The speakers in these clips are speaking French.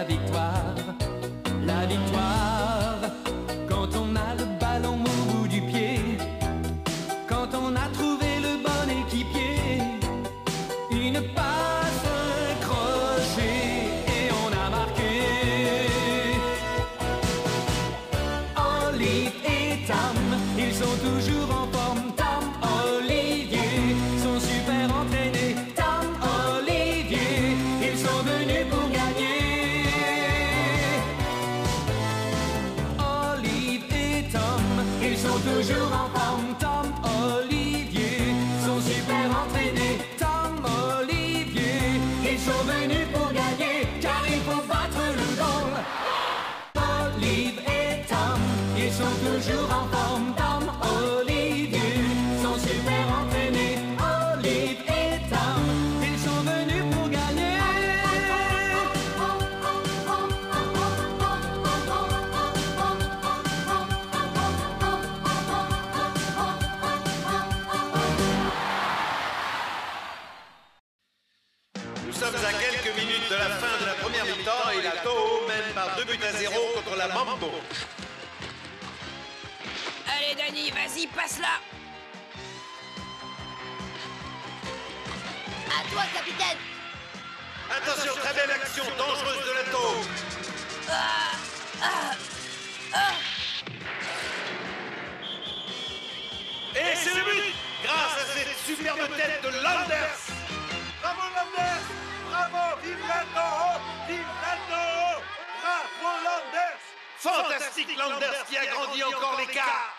la victoire. La Mambo. Allez, Dani, vas-y, passe-la. À toi, capitaine. Attention, très belle action dangereuse de la Toho. Et c'est le but Grâce à cette superbe tête de Landers Bravo Landers Bravo Vive la Bravo Landers Fantastique Landers qui agrandit encore l'écart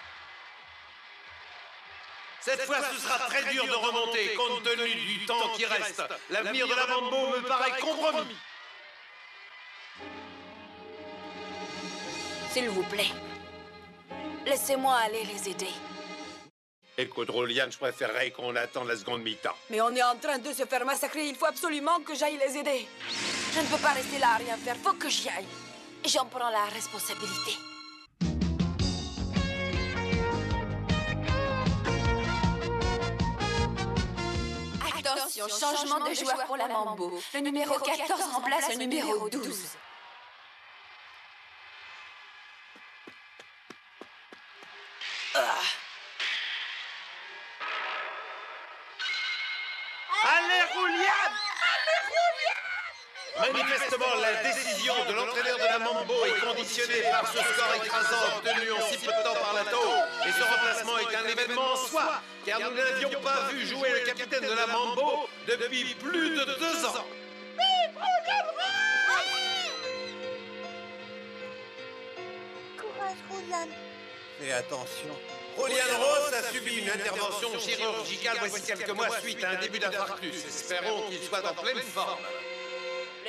Cette fois, ce sera très dur de remonter, compte tenu du temps qui reste. L'avenir de la Mambo me paraît compromis. S'il vous plaît, laissez-moi aller les aider. Écoute, Rolian, je préférerais qu'on attende la seconde mi-temps. Mais on est en train de se faire massacrer, il faut absolument que j'aille les aider. Je ne peux pas rester là à rien faire, faut que j'y aille. J'en prends la responsabilité. Attention, changement de joueur pour la Mambo. Le numéro 14 remplace le numéro 12. Manifestement, la décision de l'entraîneur de la Mambo est conditionnée par ce score écrasant obtenu en si peu de temps par la Toho. Et ce remplacement est un événement en soi, car nous n'avions pas vu jouer le capitaine de la Mambo depuis plus de deux ans. Courage, Rouliane Fais attention. Rolian Ross a subi une intervention chirurgicale voici quelques mois suite à un début d'infarctus. Espérons qu'il soit en pleine forme.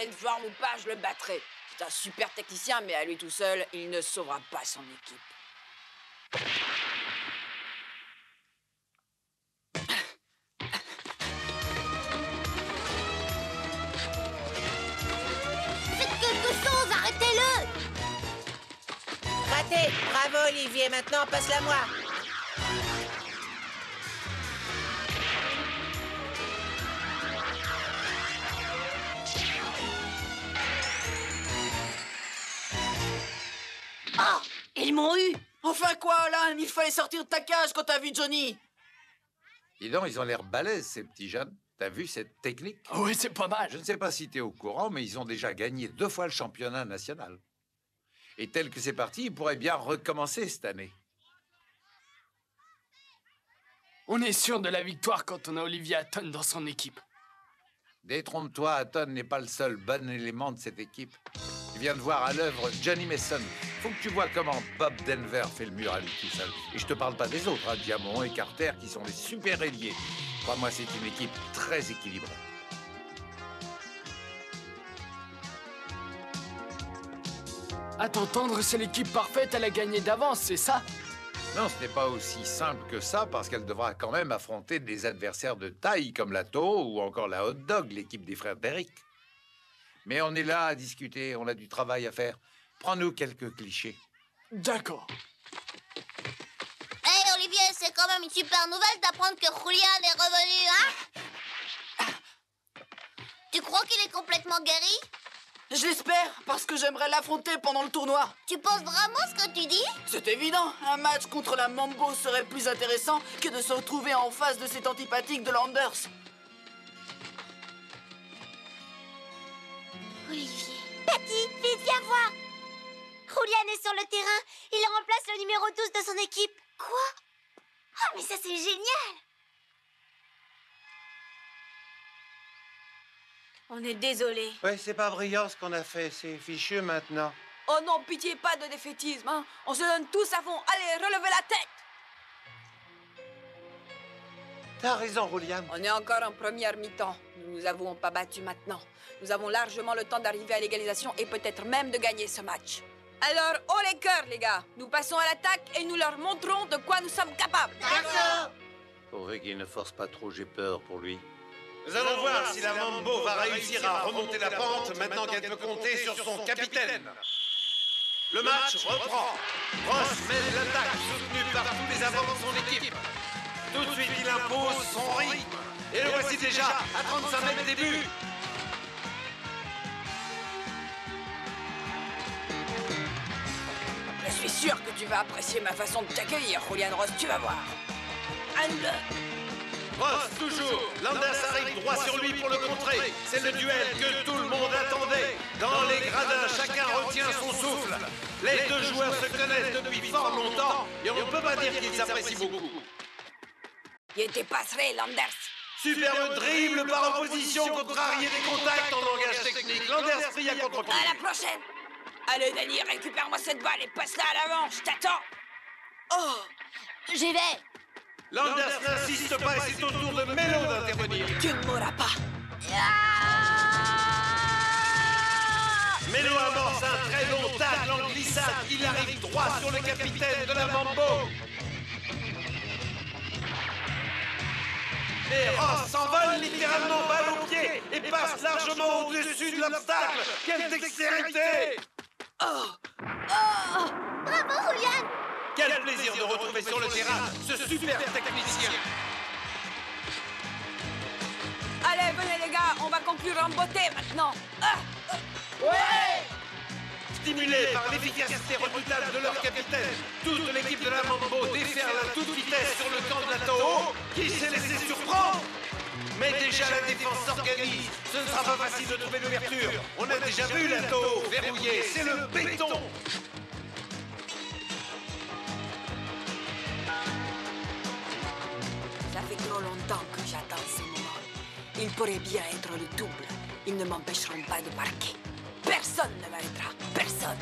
Pleine forme ou pas, je le battrai. C'est un super technicien, mais à lui tout seul, il ne sauvera pas son équipe. Faites quelque chose, arrêtez-le Raté Bravo Olivier, maintenant passe-la moi Ils m'ont eu Enfin quoi, Alan? Il fallait sortir de ta cage quand t'as vu Johnny Dis donc, ils ont l'air balèzes, ces petits jeunes. T'as vu cette technique? Oui, c'est pas mal. Je ne sais pas si t'es au courant, mais ils ont déjà gagné deux fois le championnat national. Et tel que c'est parti, ils pourraient bien recommencer cette année. On est sûr de la victoire quand on a Olivier Hatton dans son équipe. Détrompe-toi, Hatton n'est pas le seul bon élément de cette équipe. Viens de voir à l'œuvre Johnny Mason. Faut que tu vois comment Bob Denver fait le mur à lui tout seul. Et je te parle pas des autres, hein, Diamond et Carter, qui sont les super ailiers. Crois-moi, c'est une équipe très équilibrée. À t'entendre, c'est l'équipe parfaite, elle a gagné d'avance, c'est ça? Non, ce n'est pas aussi simple que ça, parce qu'elle devra quand même affronter des adversaires de taille comme la Toho ou encore la Hot Dog, l'équipe des frères Derrick. Mais on est là à discuter, on a du travail à faire. Prends-nous quelques clichés. D'accord. c'est quand même une super nouvelle d'apprendre que Julian est revenu, hein? Tu crois qu'il est complètement guéri? Je l'espère, parce que j'aimerais l'affronter pendant le tournoi. Tu penses vraiment ce que tu dis? C'est évident, un match contre la Mambo serait plus intéressant que de se retrouver en face de cet antipathique de Landers. Olivier. Patty, vite, viens voir. Julian est sur le terrain. Il remplace le numéro 12 de son équipe. Quoi? Oh, mais ça, c'est génial On est désolé. Ouais, c'est pas brillant ce qu'on a fait, c'est fichu maintenant. Oh non, pitié, pas de défaitisme, hein. On se donne tous à fond. Allez, relevez la tête T'as raison, Julian. On est encore en première mi-temps. Nous nous avons pas battu maintenant. Nous avons largement le temps d'arriver à l'égalisation et peut-être même de gagner ce match. Alors, haut les cœurs, les gars. Nous passons à l'attaque et nous leur montrons de quoi nous sommes capables. Pourvu qu'il ne force pas trop, j'ai peur pour lui. Nous allons voir si la Mambo va réussir à remonter la pente maintenant qu'elle peut compter sur son capitaine. Le match reprend. Ross mène l'attaque soutenue par tous les avants de son équipe. Tout de suite, il impose son rythme. Et le voici déjà à 35 mètres des buts. Je suis sûr que tu vas apprécier ma façon de t'accueillir, Julian Ross. Tu vas voir. Anne-le. Ross, toujours. Landers arrive droit sur lui pour le contrer. C'est le duel que tout le monde attendait. Dans les gradins, chacun retient son souffle. Les deux joueurs se connaissent depuis fort longtemps et on ne peut pas dire qu'ils s'apprécient beaucoup. Il était passeré, Landers. Superbe dribble par opposition, contrarié des contacts en langage technique. Landers pris à contre-pied. À la prochaine. Allez, Danny, récupère-moi cette balle et passe-la à l'avant. Je t'attends. Oh J'y vais. Landers n'insiste pas et c'est au tour de Melo d'intervenir. Tu ne mourras pas. Melo amorce un très long tacle en glissade. Il arrive droit sur le capitaine de la Mambo. Et Ross s'envole littéralement balle au pied et passe largement au-dessus de l'obstacle. Quelle dextérité Bravo, Julian Quel plaisir de retrouver sur le terrain ce super technicien. Allez, venez, les gars. On va conclure en beauté maintenant. Ah, Stimulés par l'efficacité redoutable de leur capitaine, toute l'équipe de la Mambo déferle à toute vitesse sur le camp de la Toho, qui s'est laissé surprendre. Mais déjà la défense s'organise. Ce ne sera pas facile de trouver l'ouverture. On a déjà vu la Toho verrouillée. C'est le béton. Ça fait trop longtemps que j'attends ce moment. Il pourrait bien être le double. Ils ne m'empêcheront pas de marquer. Personne ne m'arrêtera. Personne.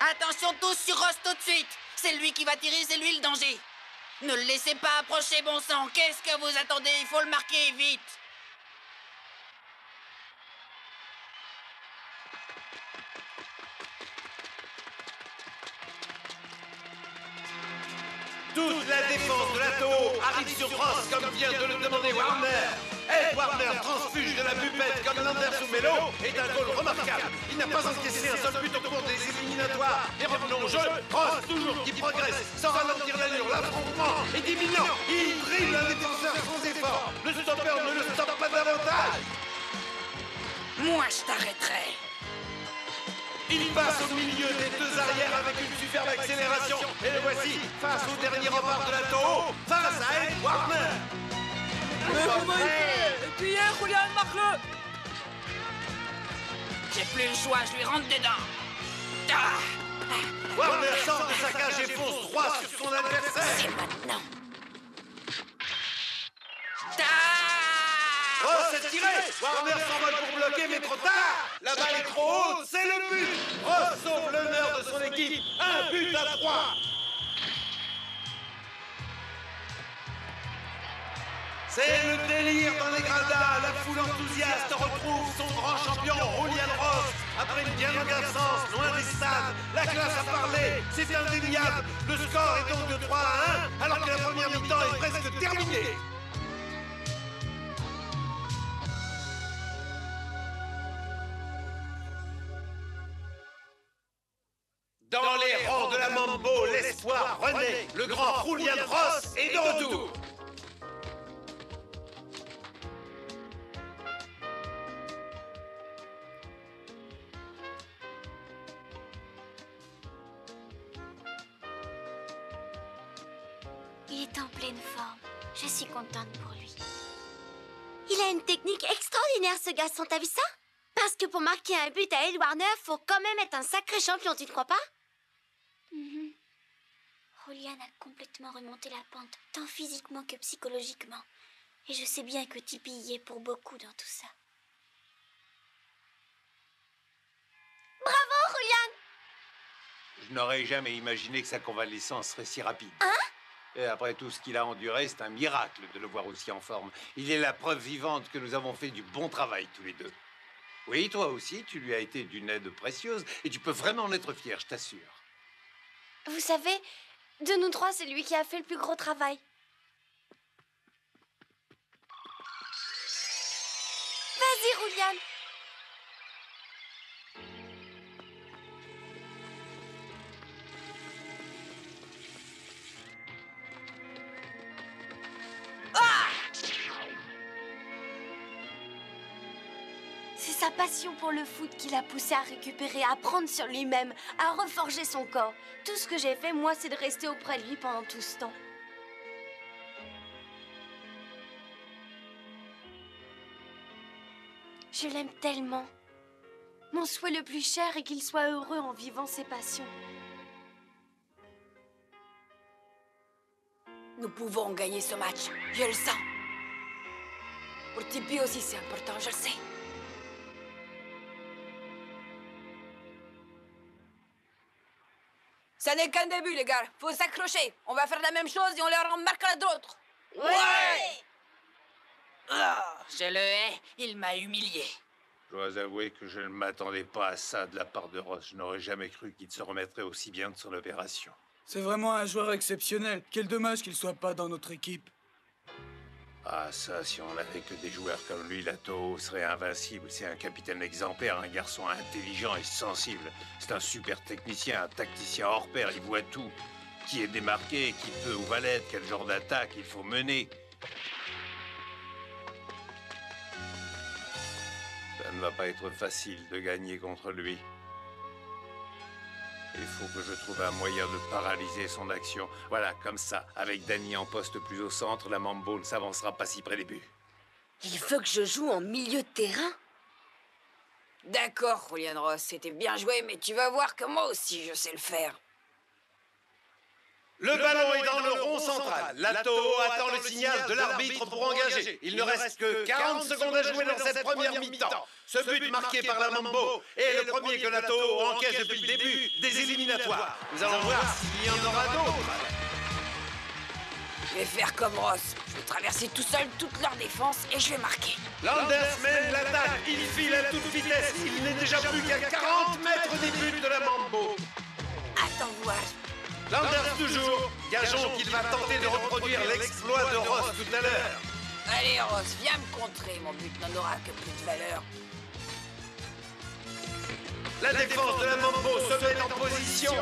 Attention tous sur Ross tout de suite. C'est lui qui va tirer, c'est lui le danger. Ne le laissez pas approcher, bon sang. Qu'est-ce que vous attendez? Il faut le marquer vite. Arrive sur Ross comme vient de le demander Warner. Et Warner transfuge de la bupette comme Landers ou Melo est un goal remarquable. Il n'a pas encaissé un seul but au cours des éliminatoires. Et revenons au jeu. Ross toujours qui progresse sans ralentir l'allure. L'affrontement est imminent. Il dribble un défenseur sans effort. Le stopper ne le stoppe pas davantage. Moi, je t'arrêterai. Il passe au milieu des deux arrières avec une superbe accélération. Et le voici face au dernier rempart de la Toho, face à Ed Warner. Appuyez, Julian, marque-le J'ai plus le choix, je lui rentre dedans. Ah Warner sort de sa cage et fonce droit sur son adversaire. C'est maintenant. Ah Ross est tiré. Warner s'envole pour bloquer, mais trop tard. La balle est trop haute, c'est le but. Ross sauve l'honneur de son équipe. Un but à trois. C'est le délire dans les gradins. La foule enthousiaste retrouve son grand champion, Julian Ross. Après une bien longue absence, loin des stades, la classe a parlé, c'est indéniable. Le score est donc de 3 à 1, alors que la première mi-temps est presque terminée ce garçon, t'as vu ça? Parce que pour marquer un but à Ed Warner, faut quand même être un sacré champion, tu ne crois pas? Mhm. Julian a complètement remonté la pente, tant physiquement que psychologiquement. Et je sais bien que Tipeee y est pour beaucoup dans tout ça. Bravo, Julian Je n'aurais jamais imaginé que sa convalescence serait si rapide. Hein? Et après tout ce qu'il a enduré, c'est un miracle de le voir aussi en forme. Il est la preuve vivante que nous avons fait du bon travail tous les deux. Oui, toi aussi, tu lui as été d'une aide précieuse et tu peux vraiment en être fier, je t'assure. Vous savez, de nous trois, c'est lui qui a fait le plus gros travail. Vas-y, Julian sa passion pour le foot qui l'a poussé à récupérer, à prendre sur lui-même, à reforger son corps. Tout ce que j'ai fait, moi, c'est de rester auprès de lui pendant tout ce temps. Je l'aime tellement. Mon souhait le plus cher est qu'il soit heureux en vivant ses passions. Nous pouvons gagner ce match. Je le sens. Pour Tipeee aussi, c'est important, je le sais. Ça n'est qu'un début, les gars. Faut s'accrocher. On va faire la même chose et on leur en marquera d'autres. Ouais Ah, Je le hais, il m'a humilié. Je dois avouer que je ne m'attendais pas à ça de la part de Ross. Je n'aurais jamais cru qu'il se remettrait aussi bien de son opération. C'est vraiment un joueur exceptionnel. Quel dommage qu'il soit pas dans notre équipe. Ah, ça, si on n'avait que des joueurs comme lui, Lato serait invincible. C'est un capitaine exemplaire, un garçon intelligent et sensible. C'est un super technicien, un tacticien hors pair, il voit tout. Qui est démarqué, qui peut ou va l'être, quel genre d'attaque il faut mener. Ça ne va pas être facile de gagner contre lui. Il faut que je trouve un moyen de paralyser son action. Voilà, comme ça. Avec Danny en poste plus au centre, la Mambo ne s'avancera pas si près des buts. Il veut que je joue en milieu de terrain D'accord, Julian Ross, c'était bien joué, mais tu vas voir que moi aussi je sais le faire. Le ballon est dans le rond central. Lato attend le signal de l'arbitre pour engager. Il ne reste que 40 secondes à jouer dans cette première mi-temps. Ce but marqué par la Mambo est le premier que Lato encaisse depuis le début des éliminatoires. Nous allons voir s'il y en aura d'autres. Je vais faire comme Ross. Je vais traverser tout seul toute leur défense et je vais marquer. Landers mène l'attaque. Il file à toute vitesse. Il n'est déjà plus qu'à 40 mètres des buts de la Mambo. Attends voir. Landers toujours. Gageons qu'il va tenter de reproduire l'exploit de Ross tout à l'heure. Allez, Ross, viens me contrer. Mon but n'en aura que plus de valeur. La défense de la Mambo se met en position.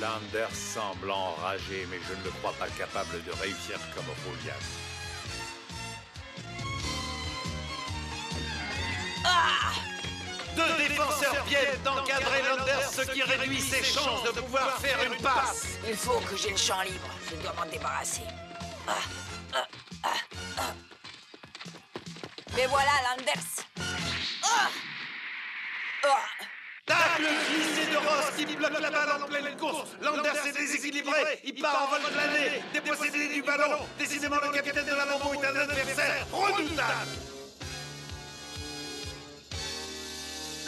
Landers semble enragé, mais je ne le crois pas capable de réussir comme Julian. Deux défenseurs viennent d'encadrer Landers, ce qui réduit ses chances de pouvoir faire une passe. Il faut que j'ai le champ libre. Je dois m'en débarrasser. Ah, ah, ah, ah. Mais voilà, Landers. Tacle glissé de Ross qui bloque la balle en pleine course. Landers est déséquilibré. Il part en vol plané, dépossédé du ballon. Décidément, le capitaine de la Mambo est un adversaire redoutable.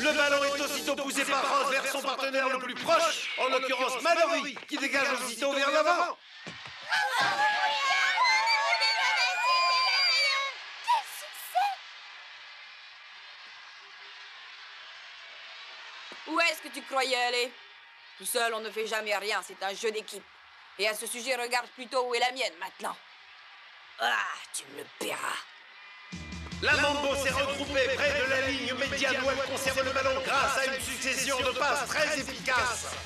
Le ballon est aussitôt poussé par Ross vers son partenaire le plus proche, en l'occurrence Mallory, qui dégage aussitôt vers l'avant. Où est-ce que tu croyais aller? Tout seul, on ne fait jamais rien. C'est un jeu d'équipe. Et à ce sujet, regarde plutôt où est la mienne maintenant. Ah, tu me le paieras. La Mambo s'est regroupée près de la ligne médiane où elle conserve le ballon grâce à une succession de passes très efficaces.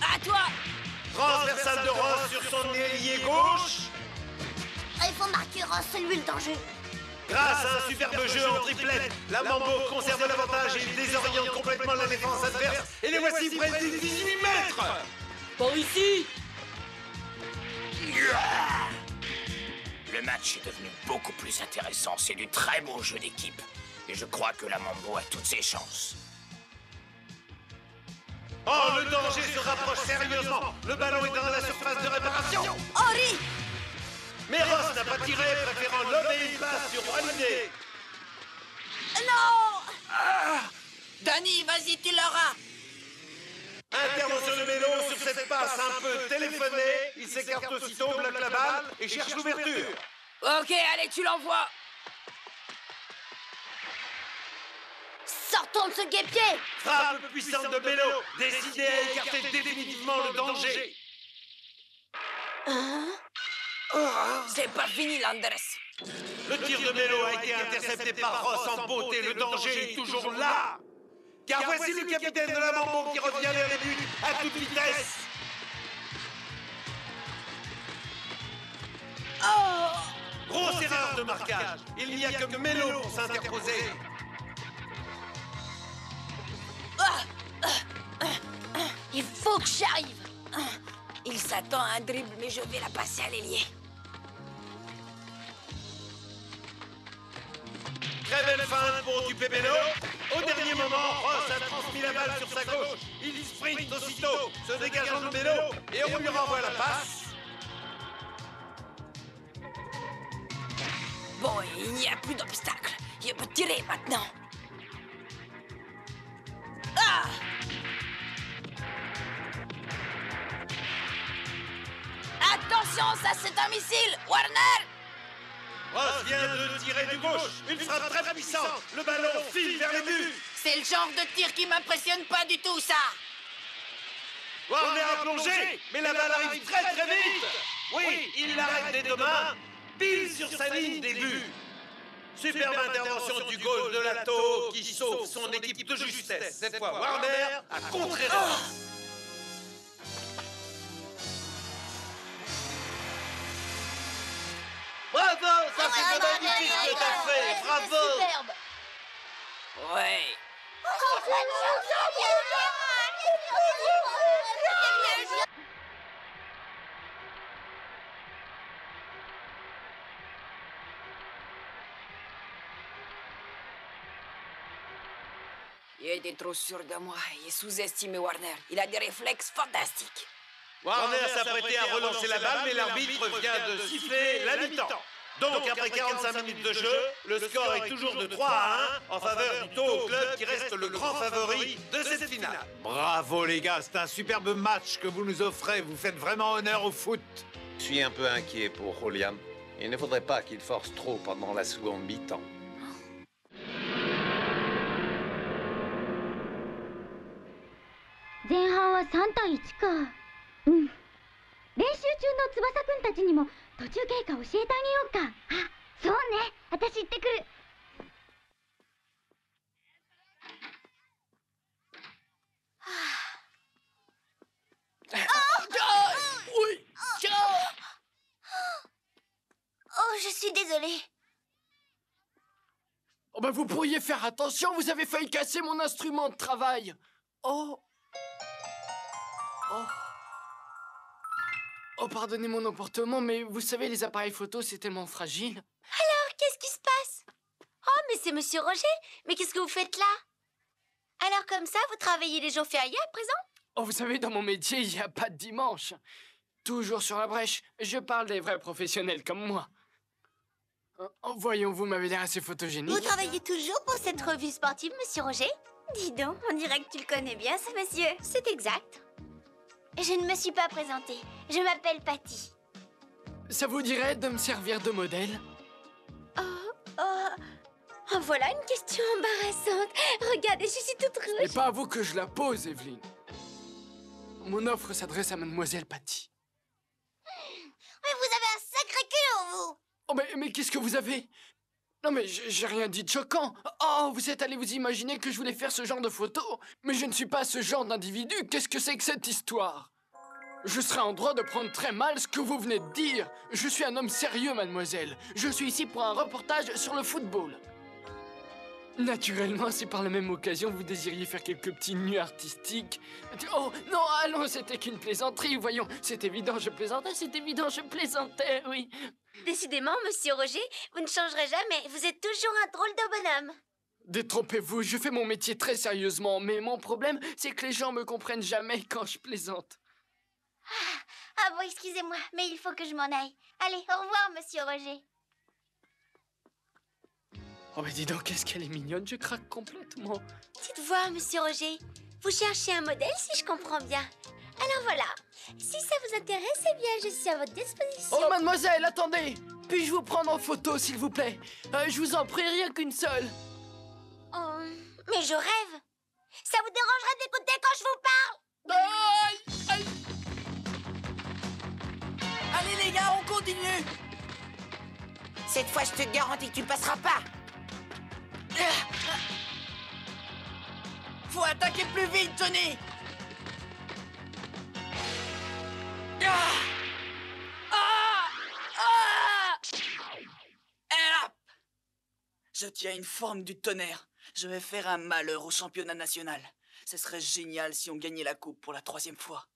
À toi Transversale de Ross sur son ailier gauche. Ah, il faut marquer Ross, c'est lui le danger. Grâce à un superbe jeu en triplette, la Mambo conserve l'avantage et désoriente complètement la défense adverse. Et les voici près des 18 mètres Par ici le match est devenu beaucoup plus intéressant. C'est du très beau jeu d'équipe. Et je crois que la Mambo a toutes ses chances. Oh, le danger se rapproche sérieusement Le ballon est dans la surface de réparation Henri Mais Ross n'a pas tiré, préférant lober une passe sur Holiday Non Danny, vas-y, tu l'auras. Intervention de Mélo sur cette passe un peu téléphonée. Il s'écarte aussitôt, bloque la balle et cherche l'ouverture. Ok, allez, tu l'envoies Sortons de ce guépier Frappe puissante de Mélo, décidé à écarter définitivement le danger. C'est pas fini, Landers. Le tir de Mélo a été intercepté par Ross en beauté. Le danger est toujours là. Car voici le capitaine de la Mambo qui revient vers les buts à toute vitesse. Grosse erreur de marquage. Il n'y a que Mélo pour s'interposer. Il faut que j'arrive Il s'attend à un dribble, mais je vais la passer à l'ailier. Très belle fin pour du Mélo. Au dernier moment, Ross a transmis la balle sur sa gauche. Il sprint aussitôt, se dégageant de Mélo, et on lui renvoie la passe. Bon, il n'y a plus d'obstacle. Je peux tirer maintenant. Ah Attention, ça c'est un missile Warner Ross vient de tirer du gauche. Une frappe très puissante. Le ballon file vers les buts. C'est le genre de tir qui m'impressionne pas du tout, ça. Warner a plongé, mais la balle arrive très très vite. Oui, il l'arrête des deux mains, pile sur sa ligne des buts. Superbe intervention du goal de Lato qui sauve son équipe de justesse. Cette fois, Warner a contré Bravo, ça c'est de magnifique ce que t'as fait. Bravo. Superbe Ouais. Il était trop sûr de moi. Il sous-estimé Warner. Il a des réflexes fantastiques. Warner s'apprêtait à relancer la balle, mais l'arbitre vient de siffler la mi-temps. Donc, après 45 minutes de jeu, le score est toujours de 3 à 1 en faveur du Toho Club qui reste le grand favori de cette finale. Bravo les gars, c'est un superbe match que vous nous offrez. Vous faites vraiment honneur au foot. Je suis un peu inquiet pour Julian. Il ne faudrait pas qu'il force trop pendant la seconde mi-temps. うん練習中の翼くんたちにも途中経過教えてあげようかあそうね私行ってくる Oui Oh, je suis désolée. Oh bah vous pourriez faire attention, vous avez failli casser mon instrument de travail Oh Oh Oh, pardonnez mon emportement, mais vous savez, les appareils photo, c'est tellement fragile. Alors, qu'est-ce qui se passe? Oh, mais c'est Monsieur Roger Mais qu'est-ce que vous faites là? Alors, comme ça, vous travaillez les jours fériés à présent? Oh, vous savez, dans mon métier, il n'y a pas de dimanche. Toujours sur la brèche, je parle des vrais professionnels comme moi. Oh, voyons, vous m'avez l'air assez photogénique. Vous travaillez toujours pour cette revue sportive, Monsieur Roger? Dis donc, on dirait que tu le connais bien, ce monsieur. C'est exact. Je ne me suis pas présentée. Je m'appelle Patty. Ça vous dirait de me servir de modèle? Oh, oh, voilà une question embarrassante. Regardez, je suis toute Ce rouge. n'est pas à vous que je la pose, Evelyne. Mon offre s'adresse à mademoiselle Patty. Mais vous avez un sacré culot, vous Oh, mais, mais qu'est-ce que vous avez? Non, mais j'ai rien dit de choquant. Oh, vous êtes allé vous imaginer que je voulais faire ce genre de photo Mais je ne suis pas ce genre d'individu. Qu'est-ce que c'est que cette histoire? Je serais en droit de prendre très mal ce que vous venez de dire. Je suis un homme sérieux, mademoiselle. Je suis ici pour un reportage sur le football. Naturellement, si par la même occasion vous désiriez faire quelques petits nus artistiques. Oh non, allons, c'était qu'une plaisanterie, voyons. C'est évident, je plaisantais, c'est évident, je plaisantais, oui. Décidément, monsieur Roger, vous ne changerez jamais. Vous êtes toujours un drôle de bonhomme. Détrompez-vous, je fais mon métier très sérieusement, mais mon problème, c'est que les gens me comprennent jamais quand je plaisante. Ah bon, excusez-moi, mais il faut que je m'en aille. Allez, au revoir, monsieur Roger. Oh mais dis donc, qu'est-ce qu'elle est mignonne, je craque complètement. Dites voir, monsieur Roger, vous cherchez un modèle si je comprends bien. Alors voilà, si ça vous intéresse, eh bien je suis à votre disposition. Oh mademoiselle, attendez Puis-je vous prendre en photo, s'il vous plaît? Euh, Je vous en prie, rien qu'une seule. Oh, mais je rêve. Ça vous dérangerait d'écouter quand je vous parle? Aïe Aïe Allez les gars, on continue Cette fois, je te garantis que tu passeras pas. Faut attaquer plus vite, Johnny Ah Ah Ah Je tiens une forme du tonnerre. Je vais faire un malheur au championnat national. Ce serait génial si on gagnait la coupe pour la troisième fois.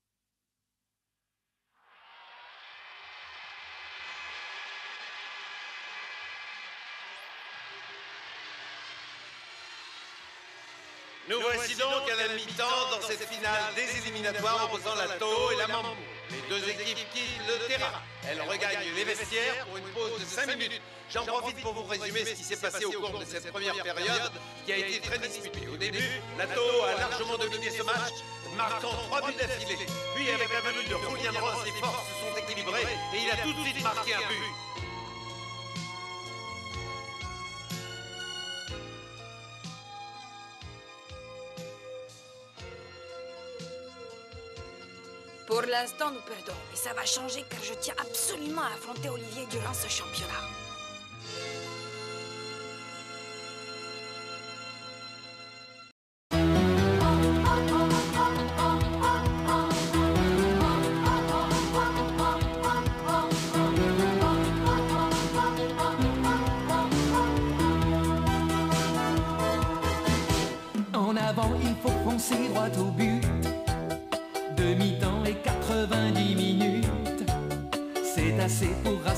Nous voici donc à la mi-temps dans cette finale des éliminatoires opposant la Toho et la Mambo. Les deux équipes quittent le terrain. Elles regagnent les vestiaires pour une pause de 5 minutes. J'en profite pour vous résumer ce qui s'est passé au cours de cette première période qui a été très disputée. Au début, la Toho a largement dominé ce match, marquant 3 buts d'affilée. Puis avec la venue de Julian Ross, les forces se sont équilibrées et il a tout de suite marqué un but. Pour l'instant, nous perdons, mais ça va changer car je tiens absolument à affronter Olivier durant ce championnat.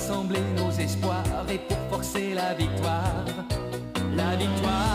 Rassembler nos espoirs et pour forcer la victoire. La victoire,